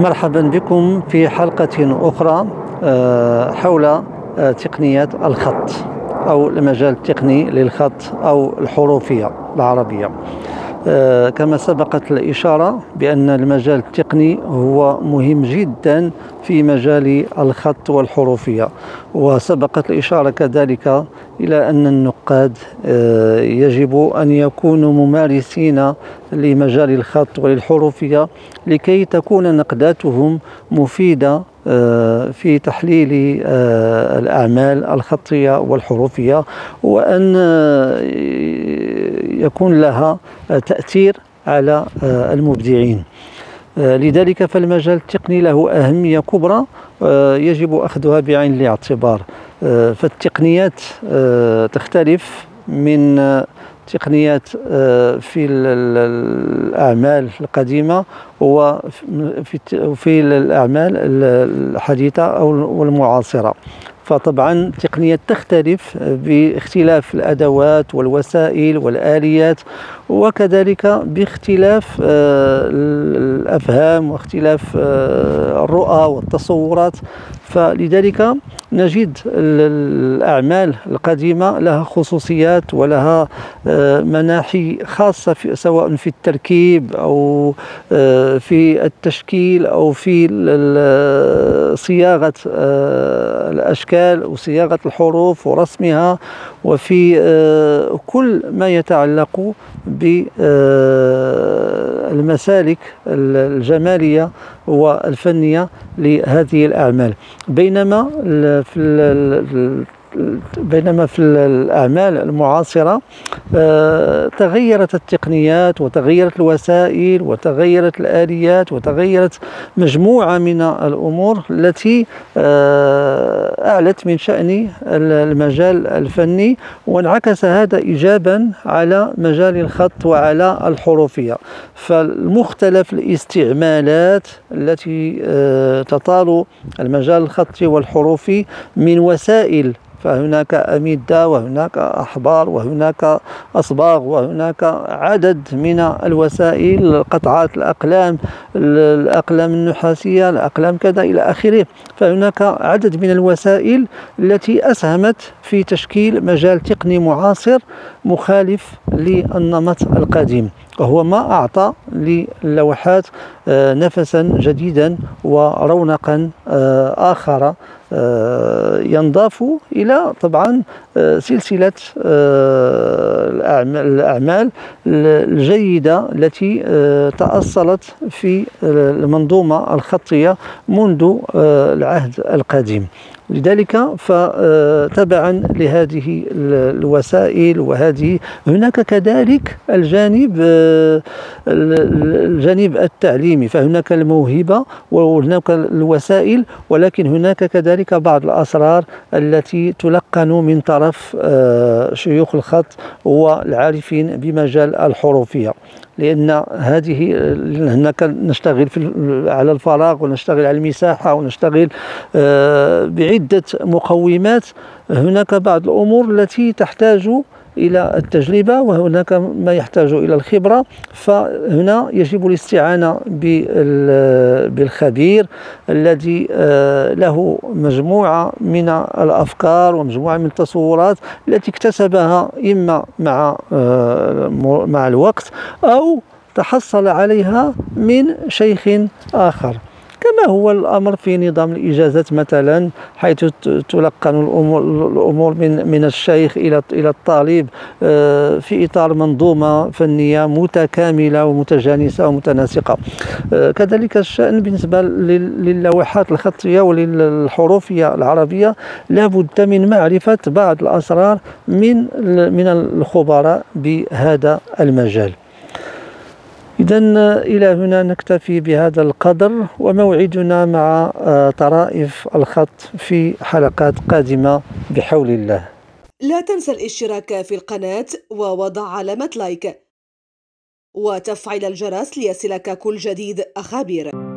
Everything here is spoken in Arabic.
مرحبا بكم في حلقة أخرى آه، حول آه، تقنيات الخط أو المجال التقني للخط أو الحروفية العربية. كما سبقت الإشارة بأن المجال التقني هو مهم جدا في مجال الخط والحروفية وسبقت الإشارة كذلك إلى أن النقاد آه، يجب أن يكونوا ممارسين لمجال الخط وللحروفية لكي تكون نقداتهم مفيدة آه، في تحليل آه، الأعمال الخطية والحروفية وأن آه، يكون لها تأثير على المبدعين. لذلك فالمجال التقني له أهمية كبرى يجب أخذها بعين الاعتبار. فالتقنيات تختلف من تقنيات آه، في الأعمال القديمة وفي الأعمال الحديثة أو المعاصرة فطبعا التقنيات تختلف باختلاف الأدوات والوسائل والآليات وكذلك باختلاف آه، الأفهام واختلاف آه، الرؤى والتصورات. فلذلك نجد الأعمال القديمة لها خصوصيات ولها آه، مناحي خاصة في سواء في التركيب أو في التشكيل أو في صياغة الاشكال الأشكال وصياغة الحروف ورسمها وفي آه، كل ما يتعلق بالمسالك الجمالية والفنية لهذه الأعمال. بينما في بينما في الأعمال المعاصرة آه، تغيرت التقنيات وتغيرت الوسائل وتغيرت الآليات وتغيرت مجموعة من الأمور التي آه، أعلت من شأن المجال الفني وانعكس هذا إيجابا على مجال الخط وعلى الحروفية. فالمختلف الاستعمالات التي آه، تطال المجال الخطي والحروفي من وسائل فهناك أمدة وهناك أحبار وهناك أصباغ وهناك عدد من الوسائل قطعات الأقلام الأقلام النحاسية الأقلام كذا إلى آخره. فهناك عدد من الوسائل التي أسهمت في تشكيل مجال تقني معاصر مخالف للنمط القديم وهو ما أعطى للوحات آه، نفسا جديدا ورونقا آه، آخر ينضاف إلى طبعا سلسلة الأعمال الجيدة التي تأصلت في المنظومة الخطية منذ العهد القديم. لذلك فتبعا لهذه الوسائل وهذه هناك كذلك الجانب الجانب التعليمي فهناك الموهبة وهناك الوسائل ولكن هناك كذلك بعض الأسرار التي تلقن من طرف آه، شيوخ الخط والعارفين بمجال الحروفية. لأن هذه هناك نشتغل في على الفراغ ونشتغل على المساحة ونشتغل آه، بعدة مقومات. هناك بعض الأمور التي تحتاج إلى التجربة وهناك ما يحتاج إلى الخبرة. فهنا يجب الاستعانة بالخبير الذي آه، له مجموعة من الأفكار ومجموعة من التصورات التي اكتسبها إما مع آه، مع الوقت أو تحصل عليها من شيخ آخر. كما هو الأمر في نظام الإجازات مثلا حيث تلقن الأمور الأمور من من الشيخ إلى إلى الطالب آه، في إطار منظومة فنية متكاملة ومتجانسة ومتناسقة. آه، كذلك الشأن بالنسبة للوحات الخطية وللحروفية العربية لابد من معرفة بعض الأسرار من من الخبراء بهذا المجال. إذا إلى هنا نكتفي بهذا القدر وموعدنا مع آه، طرائف الخط في حلقات قادمة بحول الله. لا تنسى الاشتراك في القناة ووضع علامة لايك وتفعيل الجرس ليصلك كل جديد أخابير